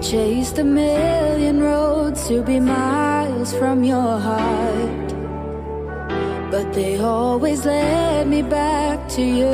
chased a million roads to be miles from your heart. But they always led me back to you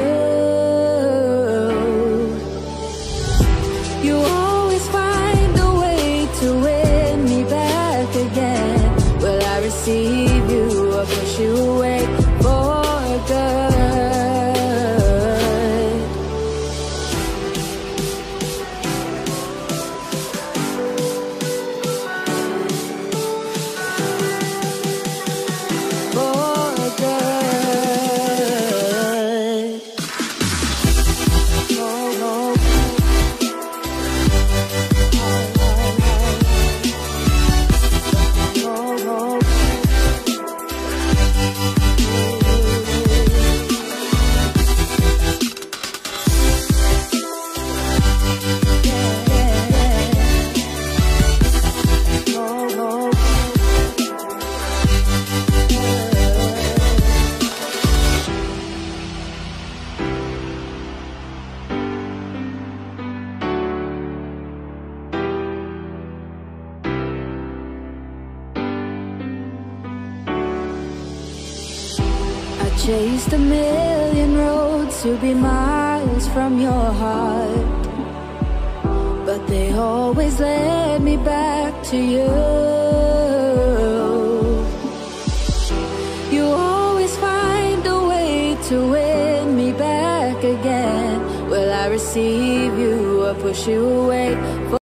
chased a million roads to be miles from your heart. But they always led me back to you. You always find a way to win me back again. Will I receive you or push you away